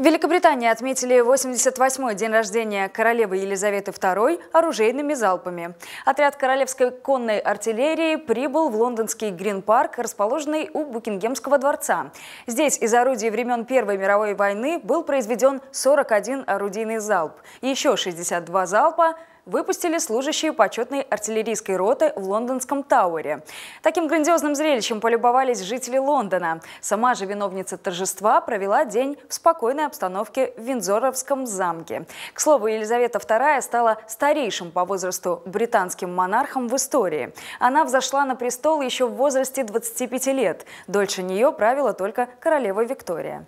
В Великобритании отметили 88-й день рождения королевы Елизаветы II оружейными залпами. Отряд королевской конной артиллерии прибыл в лондонский Грин-парк, расположенный у Букингемского дворца. Здесь из орудий времен Первой мировой войны был произведен 41 орудийный залп. Еще 62 залпа выпустили служащие почетной артиллерийской роты в лондонском Тауэре. Таким грандиозным зрелищем полюбовались жители Лондона. Сама же виновница торжества провела день в спокойной обстановке в Виндзоровском замке. К слову, Елизавета II стала старейшим по возрасту британским монархом в истории. Она взошла на престол еще в возрасте 25 лет. Дольше нее правила только королева Виктория.